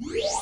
Yeah.